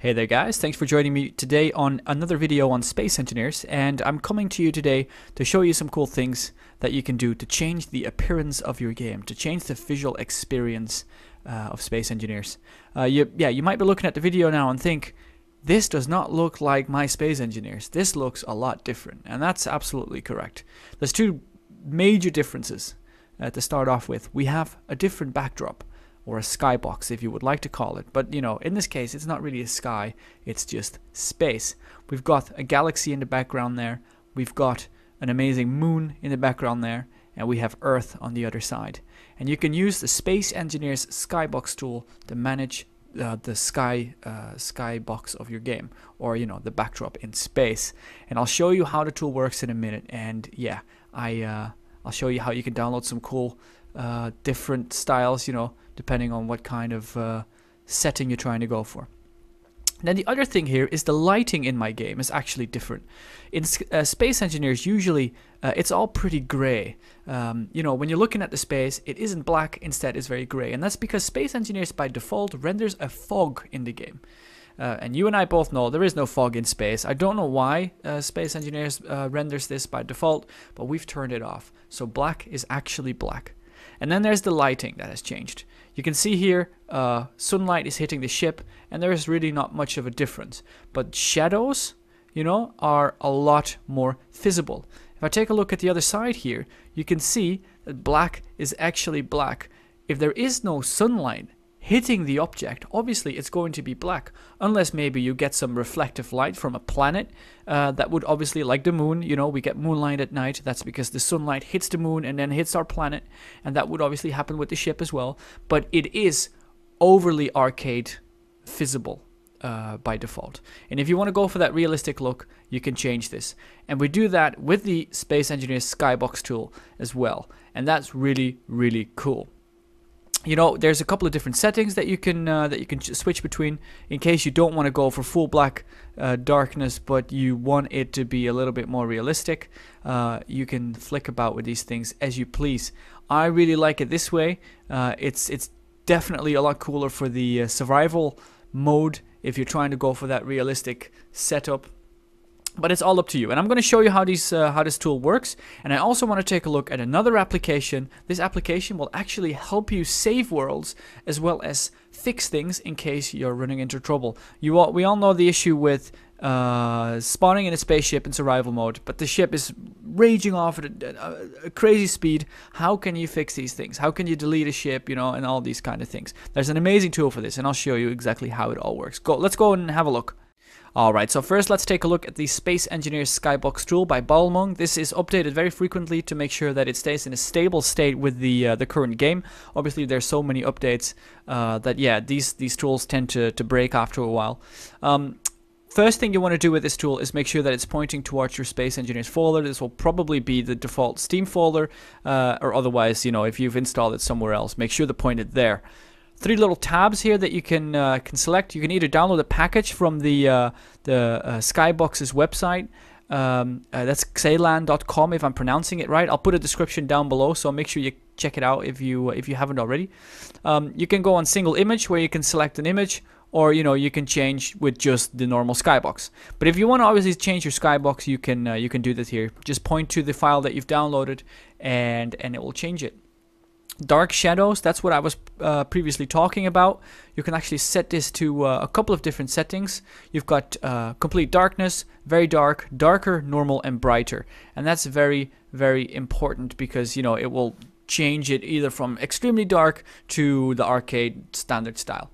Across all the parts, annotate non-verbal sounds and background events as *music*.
Hey there guys, thanks for joining me today on another video on space engineers and I'm coming to you today to show you some cool things that you can do to change the appearance of your game, to change the visual experience uh, of space engineers. Uh, you, yeah, you might be looking at the video now and think, this does not look like my space engineers, this looks a lot different and that's absolutely correct. There's two major differences uh, to start off with. We have a different backdrop or a skybox if you would like to call it. But you know, in this case, it's not really a sky, it's just space. We've got a galaxy in the background there, we've got an amazing moon in the background there, and we have Earth on the other side. And you can use the Space Engineer's Skybox tool to manage uh, the sky uh, skybox of your game or you know the backdrop in space and I'll show you how the tool works in a minute and yeah I uh, I'll show you how you can download some cool uh, different styles you know depending on what kind of uh, setting you're trying to go for. Then the other thing here is the lighting in my game is actually different. In uh, Space Engineers, usually uh, it's all pretty gray. Um, you know, when you're looking at the space, it isn't black, instead it's very gray. And that's because Space Engineers by default renders a fog in the game. Uh, and you and I both know there is no fog in space. I don't know why uh, Space Engineers uh, renders this by default, but we've turned it off. So black is actually black. And then there's the lighting that has changed. You can see here uh, sunlight is hitting the ship and there is really not much of a difference. But shadows, you know, are a lot more visible. If I take a look at the other side here, you can see that black is actually black. If there is no sunlight, hitting the object, obviously it's going to be black, unless maybe you get some reflective light from a planet. Uh, that would obviously, like the moon, you know, we get moonlight at night. That's because the sunlight hits the moon and then hits our planet, and that would obviously happen with the ship as well. But it is overly arcade visible. Uh, by default. And if you want to go for that realistic look, you can change this. And we do that with the Space Engineer Skybox tool as well. And that's really, really cool you know there's a couple of different settings that you can uh, that you can switch between in case you don't want to go for full black uh, darkness but you want it to be a little bit more realistic uh, you can flick about with these things as you please. I really like it this way uh, it's it's definitely a lot cooler for the uh, survival mode if you're trying to go for that realistic setup but it's all up to you. And I'm going to show you how these uh, how this tool works. And I also want to take a look at another application. This application will actually help you save worlds as well as fix things in case you're running into trouble. You all, we all know the issue with uh, spawning in a spaceship in survival mode, but the ship is raging off at a, a, crazy speed. How can you fix these things? How can you delete a ship, you know, and all these kind of things? There's an amazing tool for this, and I'll show you exactly how it all works. Go, let's go and have a look. Alright, so first let's take a look at the Space Engineers Skybox tool by Balmung. This is updated very frequently to make sure that it stays in a stable state with the uh, the current game. Obviously there's so many updates uh, that yeah, these these tools tend to, to break after a while. Um, First thing you want to do with this tool is make sure that it's pointing towards your Space Engineers folder. This will probably be the default Steam folder, uh, or otherwise, you know, if you've installed it somewhere else, make sure to point it there three little tabs here that you can uh, can select. You can either download a package from the uh, the uh, Skybox's website. Um, uh, that's xaelan.com if I'm pronouncing it right. I'll put a description down below, so make sure you check it out if you if you haven't already. Um, you can go on single image where you can select an image, or you know you can change with just the normal skybox. But if you want to obviously change your skybox, you can uh, you can do that here. Just point to the file that you've downloaded, and and it will change it dark shadows that's what I was uh, previously talking about you can actually set this to uh, a couple of different settings you've got uh, complete darkness very dark darker normal and brighter and that's very very important because you know it will change it either from extremely dark to the arcade standard style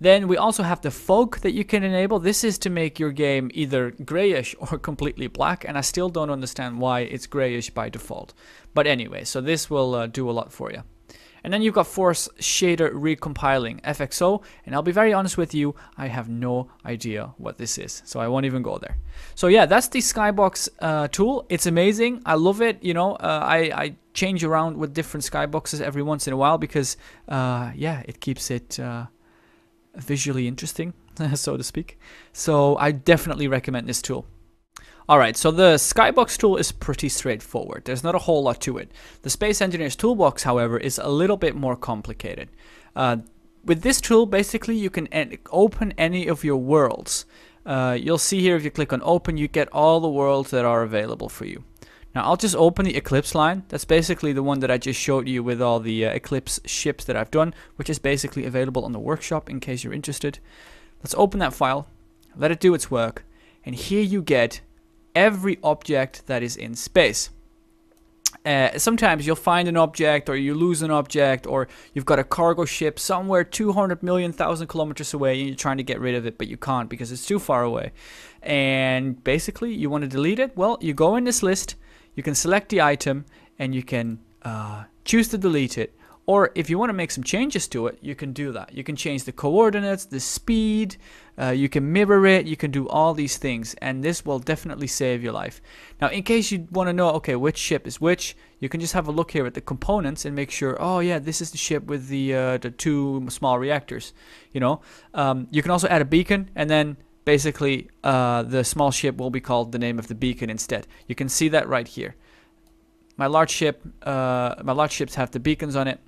then we also have the fog that you can enable. This is to make your game either grayish *laughs* or completely black, and I still don't understand why it's grayish by default. But anyway, so this will uh, do a lot for you. And then you've got Force Shader Recompiling, FXO, and I'll be very honest with you, I have no idea what this is, so I won't even go there. So yeah, that's the Skybox uh, tool. It's amazing. I love it. You know, uh, I, I change around with different Skyboxes every once in a while because, uh, yeah, it keeps it uh, visually interesting, *laughs* so to speak. So I definitely recommend this tool. Alright, so the Skybox tool is pretty straightforward. There's not a whole lot to it. The Space Engineer's Toolbox, however, is a little bit more complicated. Uh, with this tool, basically, you can open any of your worlds. Uh, you'll see here if you click on open, you get all the worlds that are available for you. Now I'll just open the Eclipse line. That's basically the one that I just showed you with all the uh, Eclipse ships that I've done, which is basically available on the workshop in case you're interested. Let's open that file, let it do its work, and here you get every object that is in space. Uh, sometimes you'll find an object or you lose an object or you've got a cargo ship somewhere 200 million thousand kilometers away and you're trying to get rid of it but you can't because it's too far away and basically you want to delete it well you go in this list you can select the item and you can uh, choose to delete it. Or if you want to make some changes to it, you can do that. You can change the coordinates, the speed, uh, you can mirror it, you can do all these things, and this will definitely save your life. Now, in case you want to know, okay, which ship is which, you can just have a look here at the components and make sure, oh yeah, this is the ship with the uh, the two small reactors. You know, um, you can also add a beacon, and then basically uh, the small ship will be called the name of the beacon instead. You can see that right here. My large ship, uh, my large ships have the beacons on it,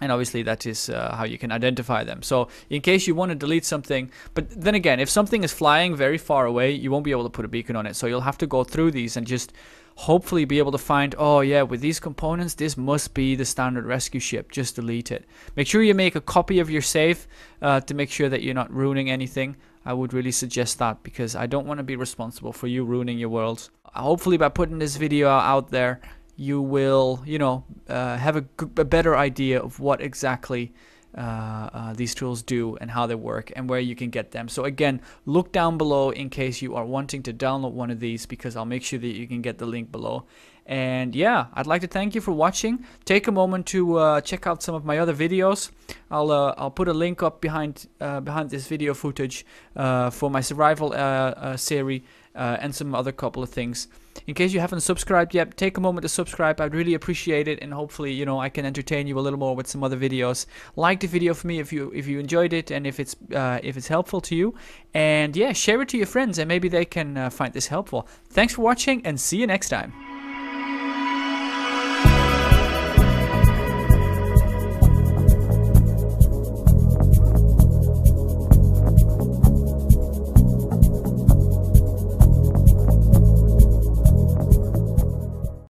and obviously that is uh, how you can identify them. So in case you want to delete something, but then again, if something is flying very far away, you won't be able to put a beacon on it. So you'll have to go through these and just hopefully be able to find, oh yeah, with these components, this must be the standard rescue ship. Just delete it. Make sure you make a copy of your save uh, to make sure that you're not ruining anything. I would really suggest that because I don't want to be responsible for you ruining your worlds. Hopefully by putting this video out there, you will, you know, uh, have a, a, better idea of what exactly uh, uh, these tools do and how they work and where you can get them. So again, look down below in case you are wanting to download one of these because I'll make sure that you can get the link below. And yeah, I'd like to thank you for watching. Take a moment to uh, check out some of my other videos. I'll uh, I'll put a link up behind uh, behind this video footage uh, for my survival uh, series and some other couple of things. In case you haven't subscribed yet, take a moment to subscribe. I'd really appreciate it, and hopefully, you know, I can entertain you a little more with some other videos. Like the video for me if you if you enjoyed it and if it's uh, if it's helpful to you. And yeah, share it to your friends, and maybe they can uh, find this helpful. Thanks for watching, and see you next time.